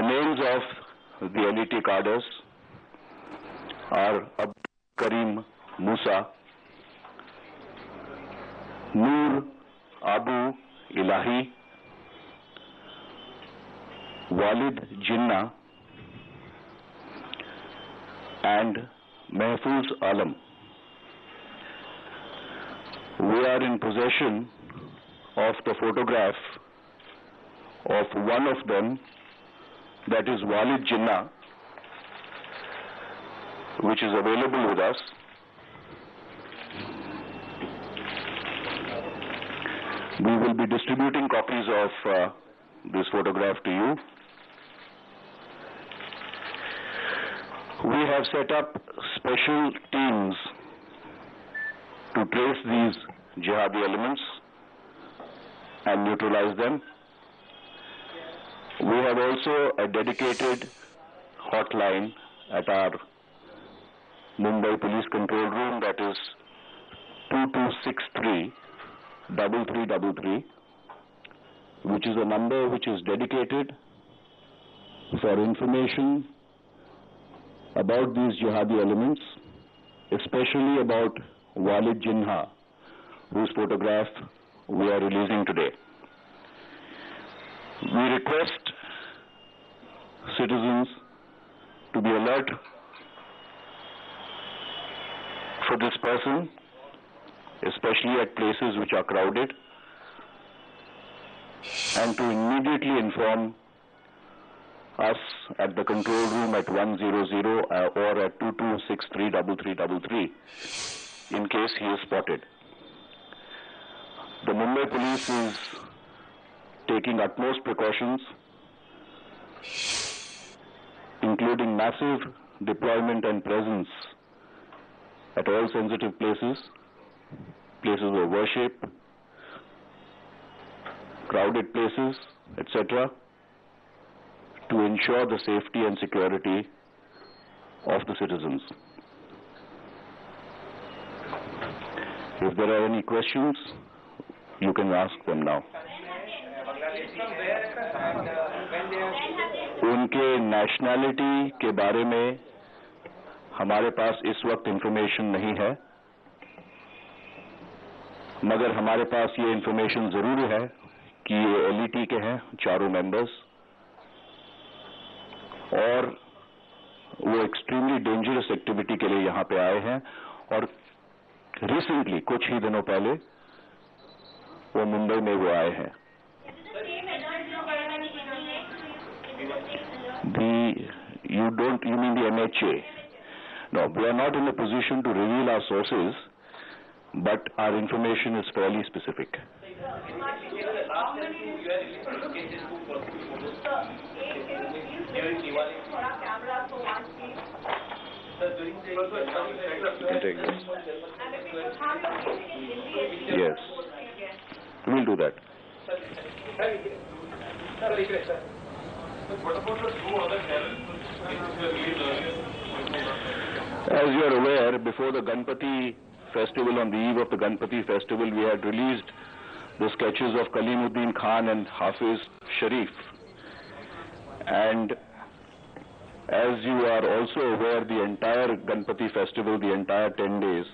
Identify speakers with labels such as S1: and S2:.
S1: The names of the LET cadres are Abdul Karim Musa, Noor Abu Ilahi, Walid Jinnah, and Mehfooz Alam. We are in possession of the photograph of one of them, that is Walid Jinnah, which is available with us. We will be distributing copies of uh, this photograph to you. We have set up special teams to trace these jihadi elements and neutralize them. We have also a dedicated hotline at our Mumbai Police Control Room that is 2263 3333 which is a number which is dedicated for information about these jihadi elements, especially about Walid Jinnah, whose photograph we are releasing today. We request citizens to be alert for this person, especially at places which are crowded, and to immediately inform us at the control room at 100 uh, or at 22633333 in case he is spotted. The Mumbai police is taking utmost precautions, including massive deployment and presence at all sensitive places, places of worship, crowded places, etc., to ensure the safety and security of the citizens. If there are any questions, you can ask them now. उनके nationality के बारे में हमारे पास इस वक्त information नहीं है, मगर हमारे पास ये इंफॉर्मेशन ज़रूर है कि ये एलईटी के हैं, चारों मेंबर्स और वो एक्सट्रीमली डेंजरस एक्टिविटी के लिए यहाँ पे आए हैं, और रिसेंटली कुछ ही दिनों पहले, वो मुंबई में वो आए हैं। The, you don't, you mean the MHA no we are not in a position to reveal our sources but our information is fairly specific. You can take this yes. We'll do that As you are aware, before the Ganpati festival, on the eve of the Ganpati festival, we had released the sketches of Kalimuddin Khan and Hafiz Sharif. And as you are also aware, the entire Ganpati festival, the entire 10 days,